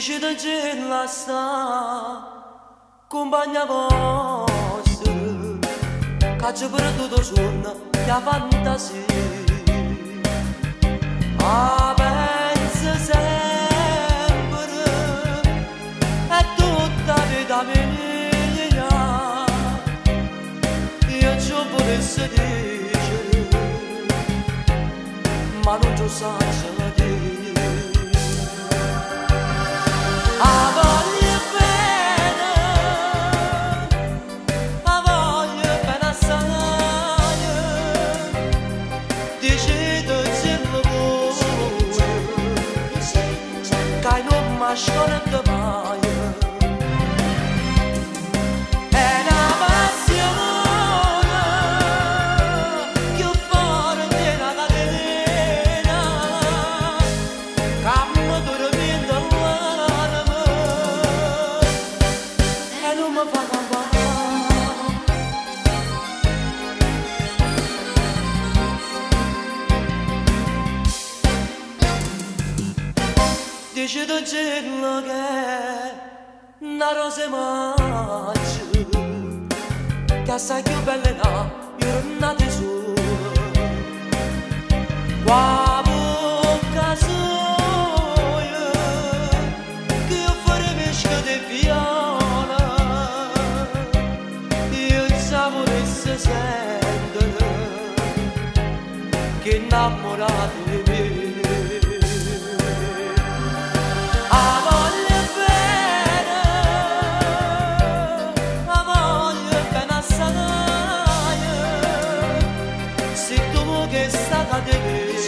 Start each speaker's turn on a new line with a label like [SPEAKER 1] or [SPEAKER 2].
[SPEAKER 1] Dice la sta compagna vostra Caccia per tutto suona la fantasia Ah, pensa sempre È tutta vita mia Io ci volessi dire Ma non ci saggio عشقانم به من sua Che io farei mesca di viola Io il sapore si sente Che innamorato di me saudade